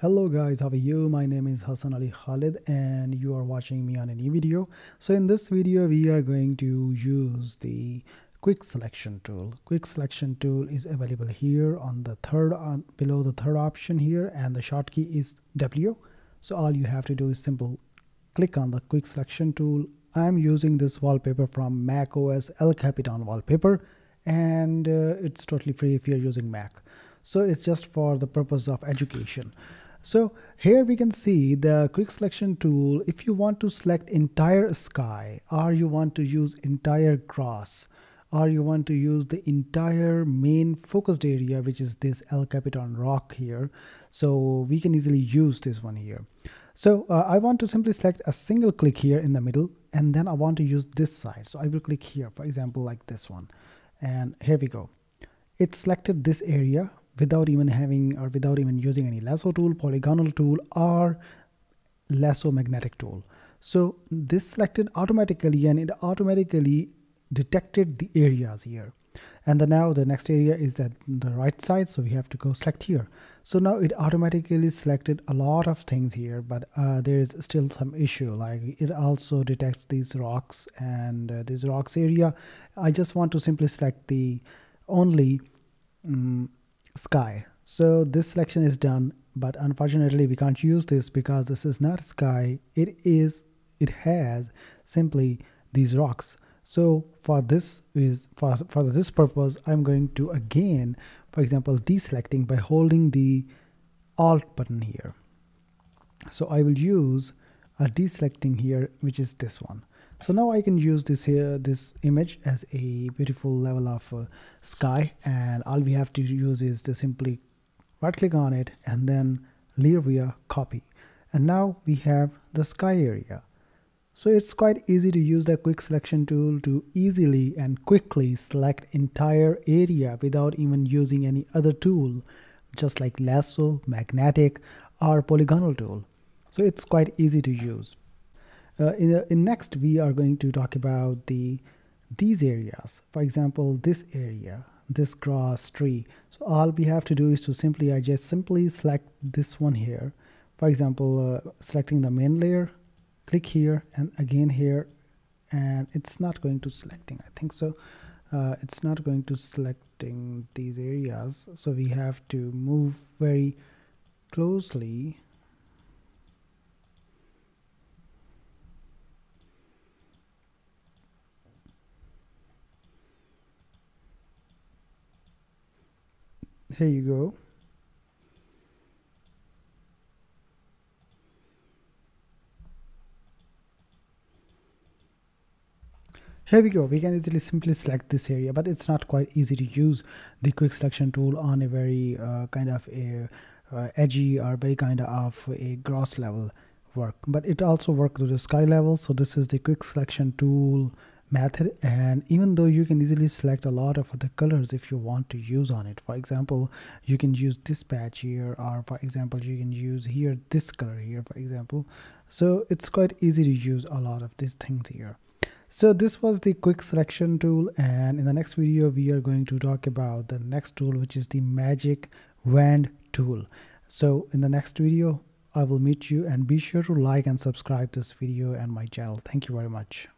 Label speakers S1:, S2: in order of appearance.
S1: Hello guys, how are you? My name is Hassan Ali Khalid and you are watching me on a new video. So in this video, we are going to use the quick selection tool. Quick selection tool is available here on the third on below the third option here and the shortkey is W. So all you have to do is simple click on the quick selection tool. I'm using this wallpaper from Mac OS El Capitan wallpaper and uh, it's totally free if you're using Mac. So it's just for the purpose of education. So here we can see the quick selection tool. If you want to select entire sky or you want to use entire grass or you want to use the entire main focused area which is this El Capitan rock here. So we can easily use this one here. So uh, I want to simply select a single click here in the middle and then I want to use this side. So I will click here for example like this one and here we go. It selected this area without even having or without even using any lasso tool, polygonal tool or lasso magnetic tool. So this selected automatically and it automatically detected the areas here. And then now the next area is that the right side. So we have to go select here. So now it automatically selected a lot of things here, but uh, there is still some issue. Like it also detects these rocks and uh, this rocks area. I just want to simply select the only um, sky. So this selection is done but unfortunately we can't use this because this is not sky. It is it has simply these rocks. So for this is for, for this purpose i'm going to again for example deselecting by holding the alt button here. So i will use a deselecting here which is this one so now I can use this here this image as a beautiful level of uh, sky and all we have to use is to simply right click on it and then layer via copy. And now we have the sky area. So it's quite easy to use the quick selection tool to easily and quickly select entire area without even using any other tool just like lasso magnetic or polygonal tool. So it's quite easy to use uh, in, uh, in next, we are going to talk about the these areas. For example, this area, this grass tree. So all we have to do is to simply, I just simply select this one here. For example, uh, selecting the main layer, click here and again here, and it's not going to selecting. I think so. Uh, it's not going to selecting these areas. So we have to move very closely here you go Here we go, we can easily simply select this area, but it's not quite easy to use the quick selection tool on a very uh, kind of a uh, edgy or very kind of a gross level work. But it also works to the sky level. So this is the quick selection tool method and even though you can easily select a lot of other colors if you want to use on it for example you can use this patch here or for example you can use here this color here for example so it's quite easy to use a lot of these things here so this was the quick selection tool and in the next video we are going to talk about the next tool which is the magic wand tool so in the next video I will meet you and be sure to like and subscribe this video and my channel. Thank you very much.